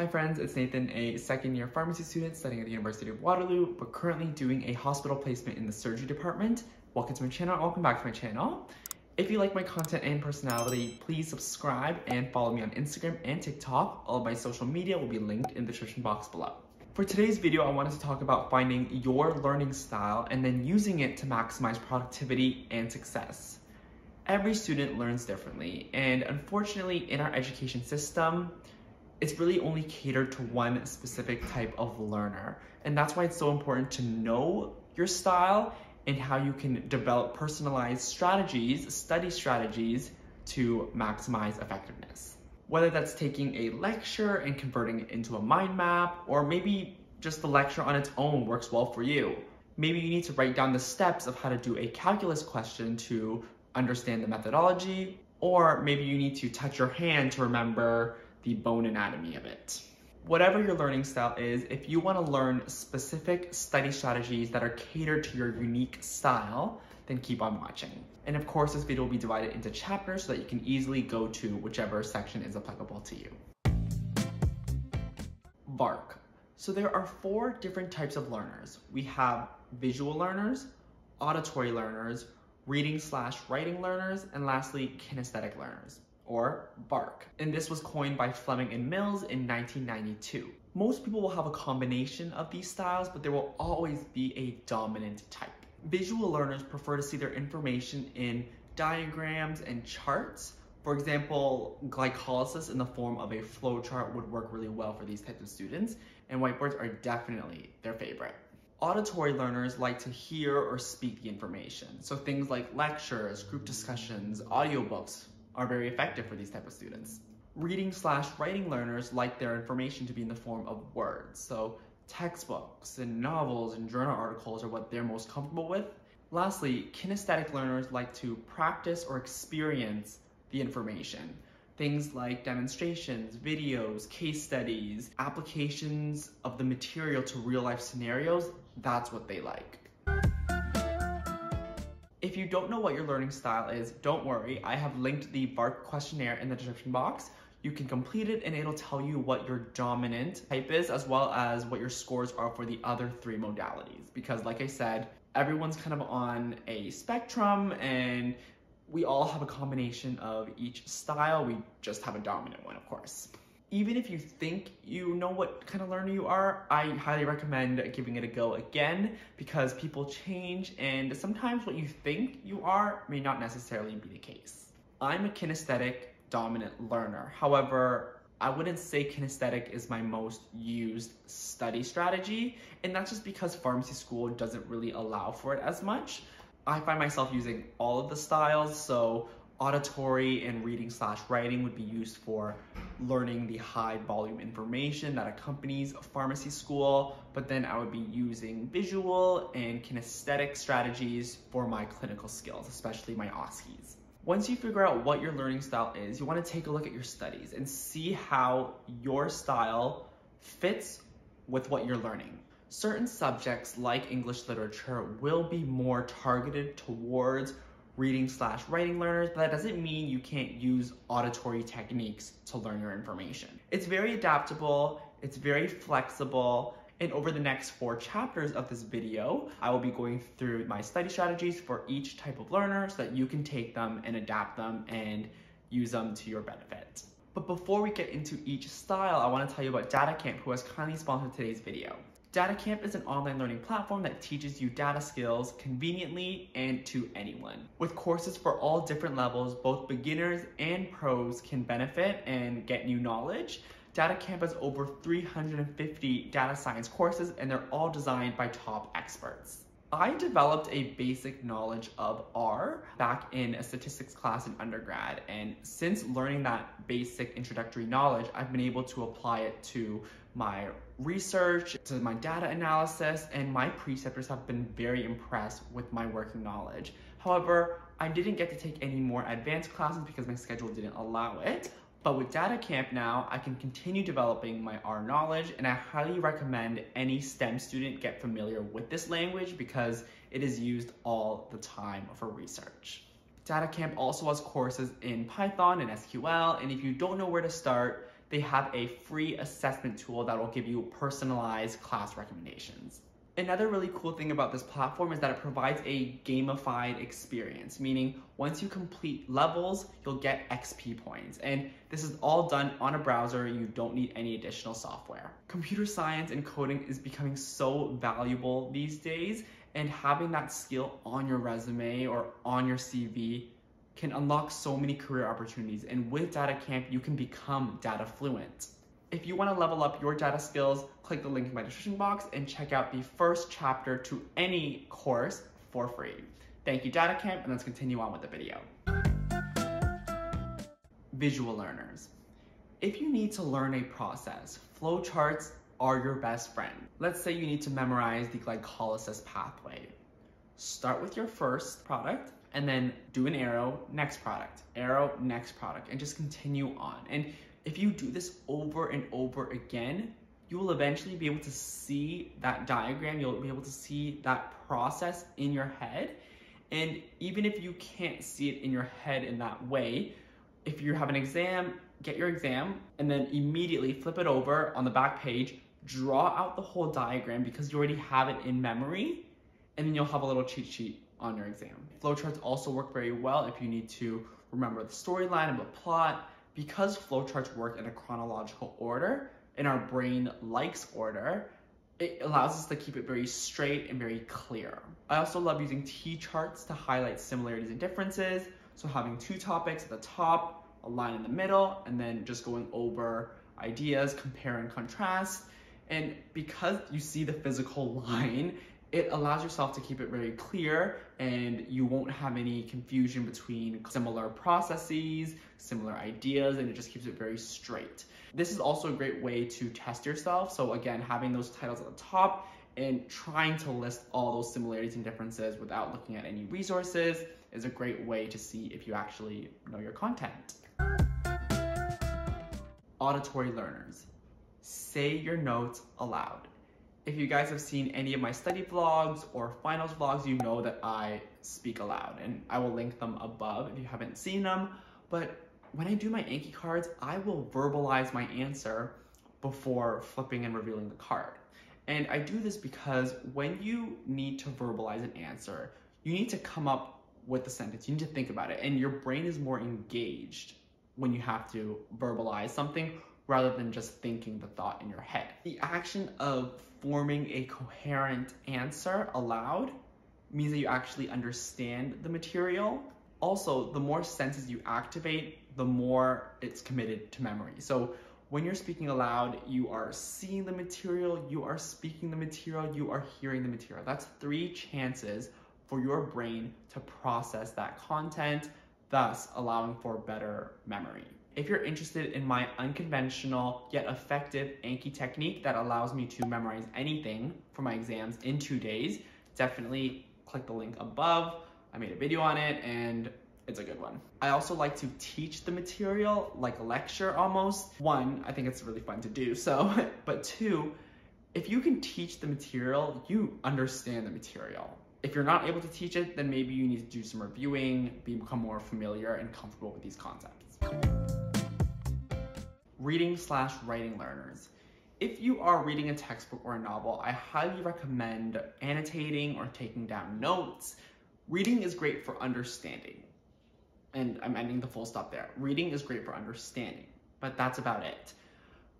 Hi friends, it's Nathan, a second year pharmacy student studying at the University of Waterloo, but currently doing a hospital placement in the surgery department. Welcome to my channel, welcome back to my channel. If you like my content and personality, please subscribe and follow me on Instagram and TikTok. All of my social media will be linked in the description box below. For today's video, I wanted to talk about finding your learning style and then using it to maximize productivity and success. Every student learns differently, and unfortunately in our education system, it's really only catered to one specific type of learner. And that's why it's so important to know your style and how you can develop personalized strategies, study strategies to maximize effectiveness. Whether that's taking a lecture and converting it into a mind map, or maybe just the lecture on its own works well for you. Maybe you need to write down the steps of how to do a calculus question to understand the methodology, or maybe you need to touch your hand to remember the bone anatomy of it. Whatever your learning style is, if you want to learn specific study strategies that are catered to your unique style, then keep on watching. And of course, this video will be divided into chapters so that you can easily go to whichever section is applicable to you. VARK. So there are four different types of learners. We have visual learners, auditory learners, reading slash writing learners, and lastly, kinesthetic learners or VARK, And this was coined by Fleming and Mills in 1992. Most people will have a combination of these styles, but there will always be a dominant type. Visual learners prefer to see their information in diagrams and charts. For example, glycolysis in the form of a flowchart would work really well for these types of students, and whiteboards are definitely their favorite. Auditory learners like to hear or speak the information. So things like lectures, group discussions, audiobooks, are very effective for these type of students. Reading slash writing learners like their information to be in the form of words. So textbooks and novels and journal articles are what they're most comfortable with. Lastly, kinesthetic learners like to practice or experience the information. Things like demonstrations, videos, case studies, applications of the material to real life scenarios, that's what they like. If you don't know what your learning style is, don't worry. I have linked the VARK questionnaire in the description box. You can complete it and it'll tell you what your dominant type is as well as what your scores are for the other three modalities. Because like I said, everyone's kind of on a spectrum and we all have a combination of each style. We just have a dominant one, of course even if you think you know what kind of learner you are, I highly recommend giving it a go again because people change and sometimes what you think you are may not necessarily be the case. I'm a kinesthetic dominant learner. However, I wouldn't say kinesthetic is my most used study strategy, and that's just because pharmacy school doesn't really allow for it as much. I find myself using all of the styles, so auditory and reading slash writing would be used for learning the high volume information that accompanies a pharmacy school, but then I would be using visual and kinesthetic strategies for my clinical skills, especially my OSCEs. Once you figure out what your learning style is, you wanna take a look at your studies and see how your style fits with what you're learning. Certain subjects like English literature will be more targeted towards reading slash writing learners, but that doesn't mean you can't use auditory techniques to learn your information. It's very adaptable, it's very flexible, and over the next four chapters of this video, I will be going through my study strategies for each type of learner so that you can take them and adapt them and use them to your benefit. But before we get into each style, I wanna tell you about DataCamp who has kindly sponsored today's video. DataCamp is an online learning platform that teaches you data skills conveniently and to anyone. With courses for all different levels, both beginners and pros can benefit and get new knowledge. DataCamp has over 350 data science courses and they're all designed by top experts. I developed a basic knowledge of R back in a statistics class in undergrad. And since learning that basic introductory knowledge, I've been able to apply it to my research, to my data analysis, and my preceptors have been very impressed with my working knowledge. However, I didn't get to take any more advanced classes because my schedule didn't allow it. But with DataCamp now, I can continue developing my R knowledge and I highly recommend any STEM student get familiar with this language because it is used all the time for research. DataCamp also has courses in Python and SQL, and if you don't know where to start, they have a free assessment tool that will give you personalized class recommendations. Another really cool thing about this platform is that it provides a gamified experience, meaning once you complete levels, you'll get XP points. And this is all done on a browser. You don't need any additional software. Computer science and coding is becoming so valuable these days, and having that skill on your resume or on your CV can unlock so many career opportunities. And with Data Camp, you can become data fluent. If you want to level up your data skills, click the link in my description box and check out the first chapter to any course for free. Thank you, DataCamp, and let's continue on with the video. Visual learners. If you need to learn a process, flowcharts are your best friend. Let's say you need to memorize the glycolysis pathway. Start with your first product and then do an arrow, next product, arrow, next product, and just continue on. And if you do this over and over again, you will eventually be able to see that diagram, you'll be able to see that process in your head. And even if you can't see it in your head in that way, if you have an exam, get your exam and then immediately flip it over on the back page, draw out the whole diagram because you already have it in memory, and then you'll have a little cheat sheet on your exam. Flowcharts also work very well if you need to remember the storyline of a plot, because flowcharts work in a chronological order and our brain likes order, it allows us to keep it very straight and very clear. I also love using T-charts to highlight similarities and differences. So having two topics at the top, a line in the middle, and then just going over ideas, compare and contrast. And because you see the physical line, it allows yourself to keep it very clear and you won't have any confusion between similar processes, similar ideas, and it just keeps it very straight. This is also a great way to test yourself. So again, having those titles at the top and trying to list all those similarities and differences without looking at any resources is a great way to see if you actually know your content. Auditory learners. Say your notes aloud. If you guys have seen any of my study vlogs or finals vlogs, you know that I speak aloud and I will link them above if you haven't seen them. But when I do my Anki cards, I will verbalize my answer before flipping and revealing the card. And I do this because when you need to verbalize an answer, you need to come up with the sentence. You need to think about it. And your brain is more engaged when you have to verbalize something rather than just thinking the thought in your head. The action of forming a coherent answer aloud means that you actually understand the material. Also, the more senses you activate, the more it's committed to memory. So when you're speaking aloud, you are seeing the material, you are speaking the material, you are hearing the material. That's three chances for your brain to process that content, thus allowing for better memory. If you're interested in my unconventional yet effective Anki technique that allows me to memorize anything for my exams in two days, definitely click the link above. I made a video on it and it's a good one. I also like to teach the material like a lecture almost. One, I think it's really fun to do so, but two, if you can teach the material, you understand the material. If you're not able to teach it, then maybe you need to do some reviewing, become more familiar and comfortable with these concepts reading slash writing learners. If you are reading a textbook or a novel, I highly recommend annotating or taking down notes. Reading is great for understanding. And I'm ending the full stop there. Reading is great for understanding, but that's about it.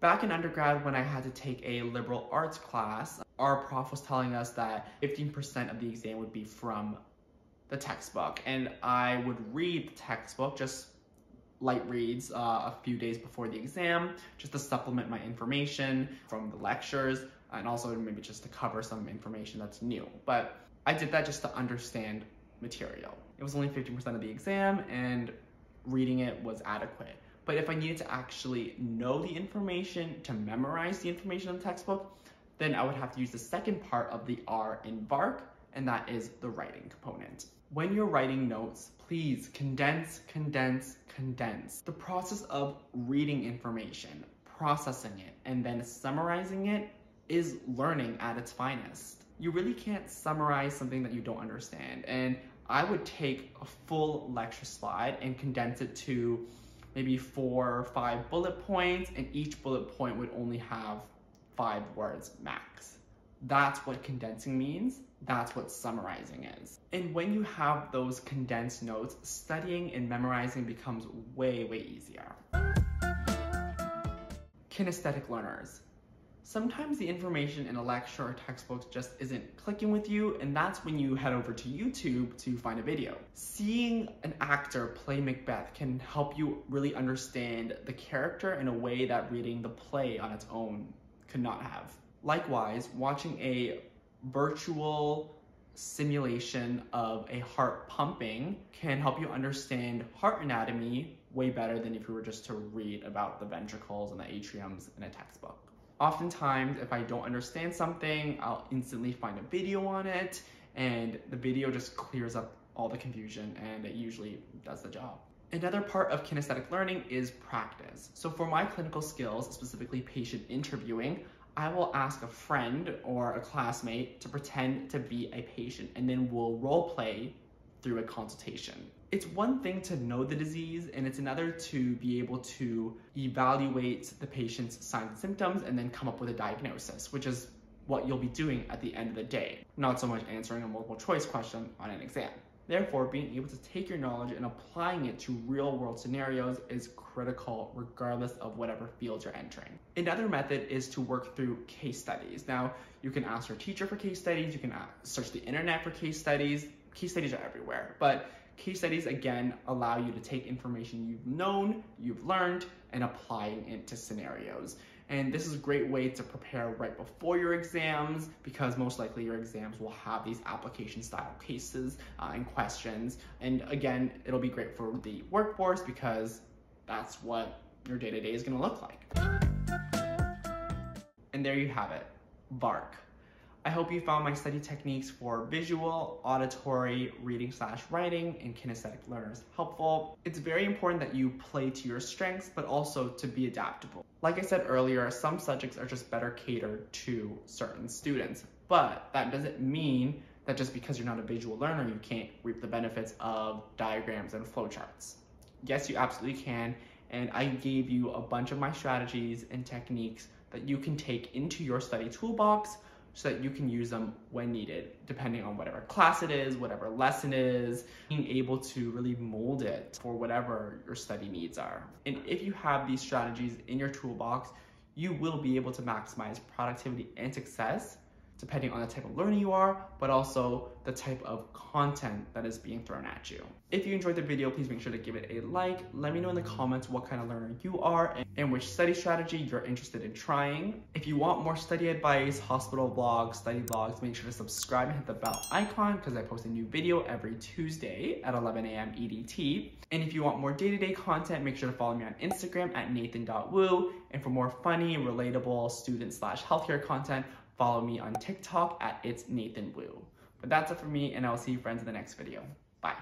Back in undergrad, when I had to take a liberal arts class, our prof was telling us that 15% of the exam would be from the textbook. And I would read the textbook just light reads uh, a few days before the exam, just to supplement my information from the lectures, and also maybe just to cover some information that's new. But I did that just to understand material. It was only 50% of the exam, and reading it was adequate. But if I needed to actually know the information, to memorize the information in the textbook, then I would have to use the second part of the R in VARK, and that is the writing component. When you're writing notes, please condense, condense, condense. The process of reading information, processing it, and then summarizing it is learning at its finest. You really can't summarize something that you don't understand. And I would take a full lecture slide and condense it to maybe four or five bullet points, and each bullet point would only have five words max. That's what condensing means. That's what summarizing is. And when you have those condensed notes, studying and memorizing becomes way, way easier. Kinesthetic learners. Sometimes the information in a lecture or textbook just isn't clicking with you, and that's when you head over to YouTube to find a video. Seeing an actor play Macbeth can help you really understand the character in a way that reading the play on its own could not have. Likewise, watching a virtual simulation of a heart pumping can help you understand heart anatomy way better than if you were just to read about the ventricles and the atriums in a textbook. Oftentimes, if I don't understand something, I'll instantly find a video on it and the video just clears up all the confusion and it usually does the job. Another part of kinesthetic learning is practice. So for my clinical skills, specifically patient interviewing, I will ask a friend or a classmate to pretend to be a patient and then we'll role play through a consultation. It's one thing to know the disease and it's another to be able to evaluate the patient's signs and symptoms and then come up with a diagnosis, which is what you'll be doing at the end of the day, not so much answering a multiple choice question on an exam. Therefore, being able to take your knowledge and applying it to real world scenarios is critical regardless of whatever field you're entering. Another method is to work through case studies. Now, you can ask your teacher for case studies, you can search the internet for case studies, case studies are everywhere. But case studies, again, allow you to take information you've known, you've learned, and applying it to scenarios. And this is a great way to prepare right before your exams because most likely your exams will have these application style cases uh, and questions. And again, it'll be great for the workforce because that's what your day to day is going to look like. And there you have it, VARK. I hope you found my study techniques for visual, auditory, reading slash writing, and kinesthetic learners helpful. It's very important that you play to your strengths, but also to be adaptable. Like I said earlier, some subjects are just better catered to certain students, but that doesn't mean that just because you're not a visual learner, you can't reap the benefits of diagrams and flowcharts. Yes, you absolutely can, and I gave you a bunch of my strategies and techniques that you can take into your study toolbox so that you can use them when needed, depending on whatever class it is, whatever lesson is, being able to really mold it for whatever your study needs are. And if you have these strategies in your toolbox, you will be able to maximize productivity and success depending on the type of learner you are, but also the type of content that is being thrown at you. If you enjoyed the video, please make sure to give it a like. Let me know in the comments what kind of learner you are and which study strategy you're interested in trying. If you want more study advice, hospital vlogs, study vlogs, make sure to subscribe and hit the bell icon because I post a new video every Tuesday at 11 a.m. EDT. And if you want more day-to-day -day content, make sure to follow me on Instagram at nathan.wu. And for more funny, relatable student slash healthcare content, Follow me on TikTok at It's Nathan Wu. But that's it for me, and I'll see you friends in the next video. Bye.